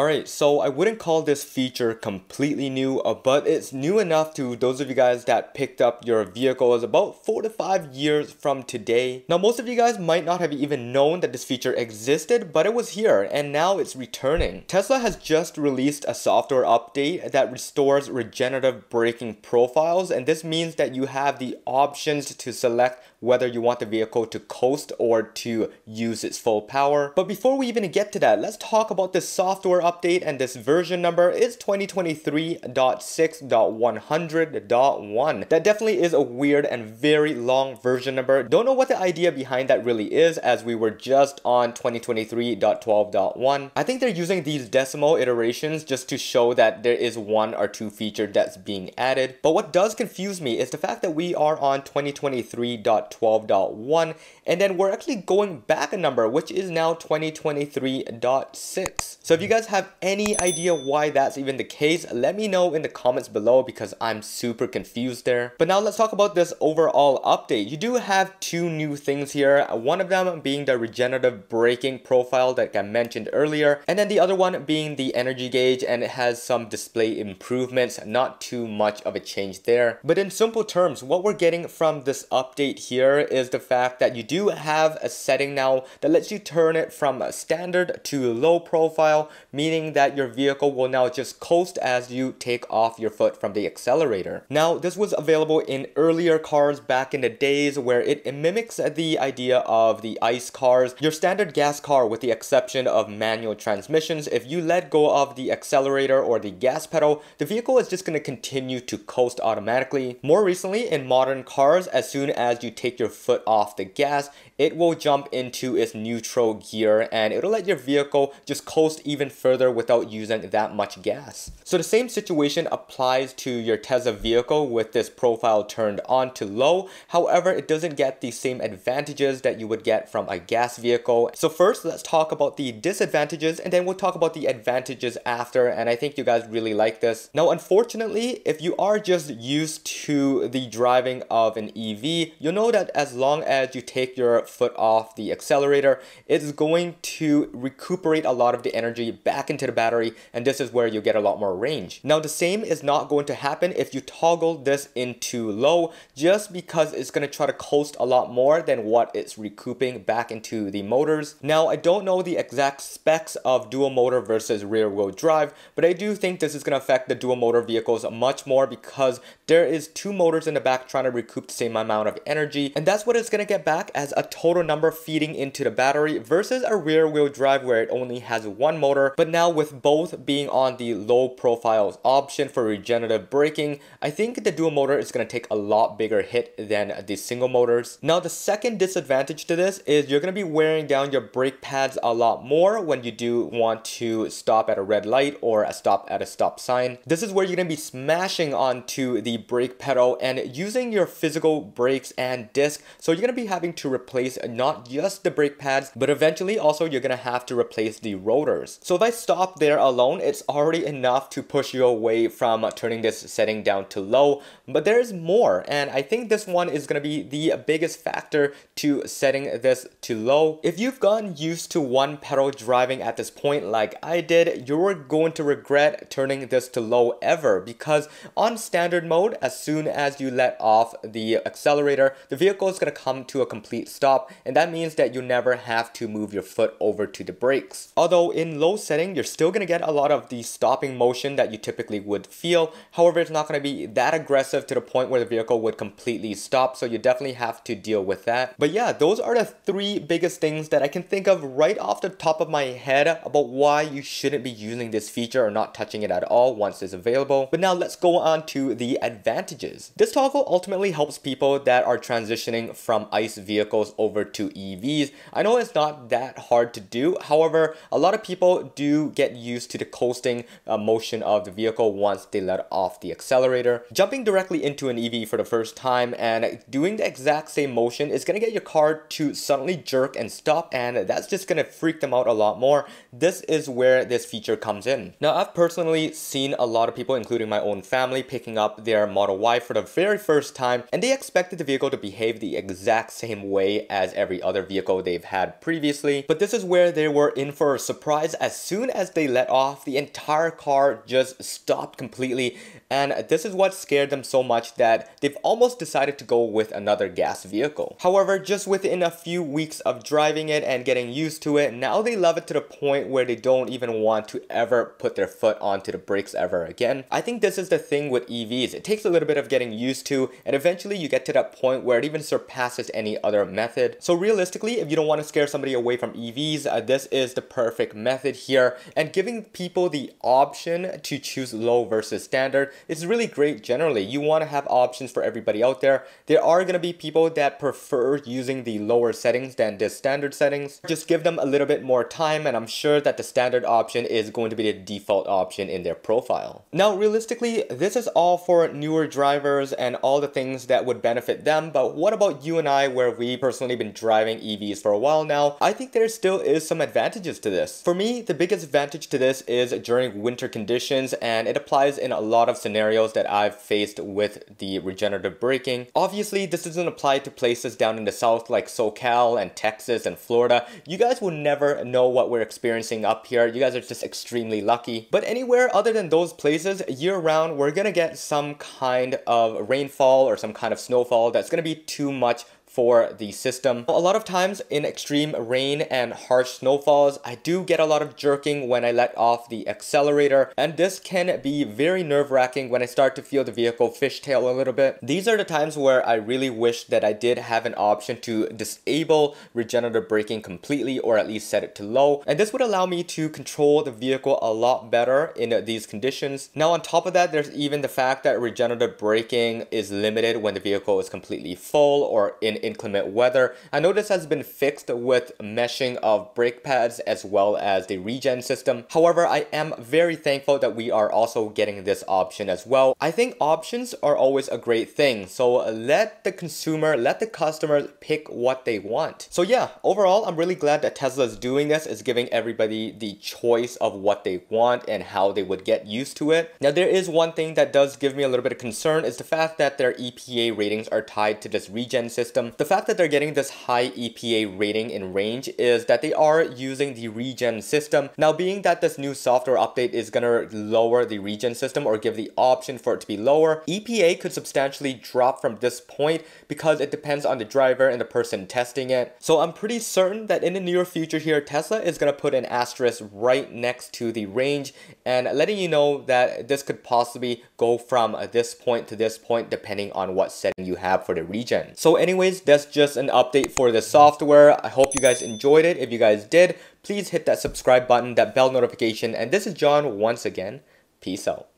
Alright, so I wouldn't call this feature completely new, uh, but it's new enough to those of you guys that picked up your vehicles about 4 to 5 years from today. Now most of you guys might not have even known that this feature existed, but it was here and now it's returning. Tesla has just released a software update that restores regenerative braking profiles and this means that you have the options to select whether you want the vehicle to coast or to use its full power. But before we even get to that, let's talk about this software update and this version number is 2023.6.100.1. That definitely is a weird and very long version number. Don't know what the idea behind that really is as we were just on 2023.12.1. I think they're using these decimal iterations just to show that there is one or two feature that's being added. But what does confuse me is the fact that we are on 2023.12.1 and then we're actually going back a number which is now 2023.6. So if you guys have any idea why that's even the case, let me know in the comments below because I'm super confused there. But now let's talk about this overall update. You do have two new things here. One of them being the regenerative braking profile that I mentioned earlier. And then the other one being the energy gauge and it has some display improvements. Not too much of a change there. But in simple terms, what we're getting from this update here is the fact that you do have a setting now that lets you turn it from a standard to low profile, meaning that your vehicle will now just coast as you take off your foot from the accelerator. Now, this was available in earlier cars back in the days where it mimics the idea of the ICE cars. Your standard gas car with the exception of manual transmissions, if you let go of the accelerator or the gas pedal, the vehicle is just going to continue to coast automatically. More recently, in modern cars, as soon as you take your foot off the gas, it will jump into its neutral gear and it'll let your vehicle just coast even further without using that much gas. So the same situation applies to your Tesla vehicle with this profile turned on to low. However, it doesn't get the same advantages that you would get from a gas vehicle. So first, let's talk about the disadvantages and then we'll talk about the advantages after and I think you guys really like this. Now, unfortunately, if you are just used to the driving of an EV, you'll know that as long as you take your foot off the accelerator, it's going to recuperate a lot of the energy back into the battery and this is where you get a lot more range. Now the same is not going to happen if you toggle this into low just because it's going to try to coast a lot more than what it's recouping back into the motors. Now I don't know the exact specs of dual motor versus rear wheel drive but I do think this is going to affect the dual motor vehicles much more because there is two motors in the back trying to recoup the same amount of energy and that's what it's going to get back as a total number feeding into the battery versus a rear wheel drive where it only has one motor. But now with both being on the low profile option for regenerative braking, I think the dual motor is going to take a lot bigger hit than the single motors. Now the second disadvantage to this is you're going to be wearing down your brake pads a lot more when you do want to stop at a red light or a stop at a stop sign. This is where you're going to be smashing onto the brake pedal and using your physical brakes and disc. So you're going to be having to replace not just the brake pads, but eventually also you're gonna have to replace the rotors. So if I stop there alone, it's already enough to push you away from turning this setting down to low, but there's more. And I think this one is gonna be the biggest factor to setting this to low. If you've gotten used to one pedal driving at this point like I did, you're going to regret turning this to low ever because on standard mode, as soon as you let off the accelerator, the vehicle is gonna come to a complete stop stop and that means that you never have to move your foot over to the brakes. Although in low setting, you're still going to get a lot of the stopping motion that you typically would feel. However, it's not going to be that aggressive to the point where the vehicle would completely stop. So you definitely have to deal with that. But yeah, those are the three biggest things that I can think of right off the top of my head about why you shouldn't be using this feature or not touching it at all once it's available. But now let's go on to the advantages. This toggle ultimately helps people that are transitioning from ICE vehicles over to EVs. I know it's not that hard to do. However, a lot of people do get used to the coasting uh, motion of the vehicle once they let off the accelerator. Jumping directly into an EV for the first time and doing the exact same motion is going to get your car to suddenly jerk and stop and that's just going to freak them out a lot more. This is where this feature comes in. Now, I've personally seen a lot of people, including my own family, picking up their Model Y for the very first time and they expected the vehicle to behave the exact same way as every other vehicle they've had previously. But this is where they were in for a surprise as soon as they let off, the entire car just stopped completely and this is what scared them so much that they've almost decided to go with another gas vehicle. However, just within a few weeks of driving it and getting used to it, now they love it to the point where they don't even want to ever put their foot onto the brakes ever again. I think this is the thing with EVs. It takes a little bit of getting used to and eventually you get to that point where it even surpasses any other method. So realistically, if you don't want to scare somebody away from EVs, uh, this is the perfect method here and giving people the option to choose low versus standard is really great generally. You want to have options for everybody out there. There are going to be people that prefer using the lower settings than the standard settings. Just give them a little bit more time and I'm sure that the standard option is going to be the default option in their profile. Now realistically, this is all for newer drivers and all the things that would benefit them, but what about you and I where we personally been driving EVs for a while now? I think there still is some advantages to this. For me, the biggest advantage to this is during winter conditions and it applies in a lot of scenarios that I've faced with the regenerative braking. Obviously, this doesn't apply to places down in the south like SoCal and Texas and Florida. You guys will never know what we're experiencing up here. You guys are just extremely lucky. But anywhere other than those places, year round, we're gonna get some kind of rainfall or some kind of snowfall that's gonna be too much for the system. A lot of times in extreme rain and harsh snowfalls, I do get a lot of jerking when I let off the accelerator and this can be very nerve-wracking when I start to feel the vehicle fishtail a little bit. These are the times where I really wish that I did have an option to disable regenerative braking completely or at least set it to low and this would allow me to control the vehicle a lot better in these conditions. Now on top of that, there's even the fact that regenerative braking is limited when the vehicle is completely full or in inclement weather. I know this has been fixed with meshing of brake pads as well as the regen system. However, I am very thankful that we are also getting this option as well. I think options are always a great thing. So let the consumer, let the customer pick what they want. So yeah, overall, I'm really glad that Tesla is doing this, is giving everybody the choice of what they want and how they would get used to it. Now, there is one thing that does give me a little bit of concern is the fact that their EPA ratings are tied to this regen system. The fact that they're getting this high EPA rating in range is that they are using the regen system. Now being that this new software update is gonna lower the regen system or give the option for it to be lower, EPA could substantially drop from this point because it depends on the driver and the person testing it. So I'm pretty certain that in the near future here, Tesla is gonna put an asterisk right next to the range and letting you know that this could possibly go from this point to this point depending on what setting you have for the regen. So that's just an update for the software. I hope you guys enjoyed it. If you guys did, please hit that subscribe button, that bell notification. And this is John once again. Peace out.